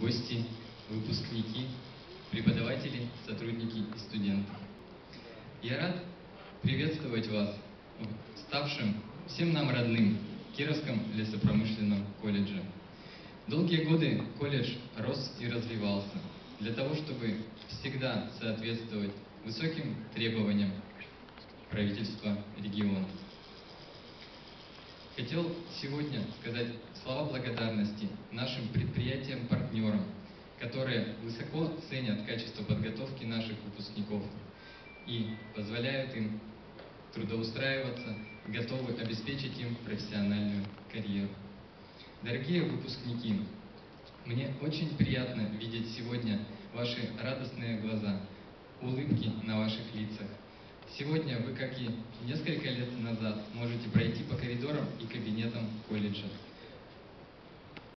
гости, выпускники, преподаватели, сотрудники и студенты. Я рад приветствовать вас в ставшем всем нам родным Кировском лесопромышленном колледже. Долгие годы колледж рос и развивался для того, чтобы всегда соответствовать высоким требованиям правительства региона. Хотел сегодня сказать слова благодарности нашим предприятиям-партнерам, которые высоко ценят качество подготовки наших выпускников и позволяют им трудоустраиваться, готовы обеспечить им профессиональную карьеру. Дорогие выпускники, мне очень приятно видеть сегодня ваши радостные глаза, улыбки на ваших лицах. Сегодня вы, как и несколько лет назад, можете пройти по коридорам и кабинетам колледжа.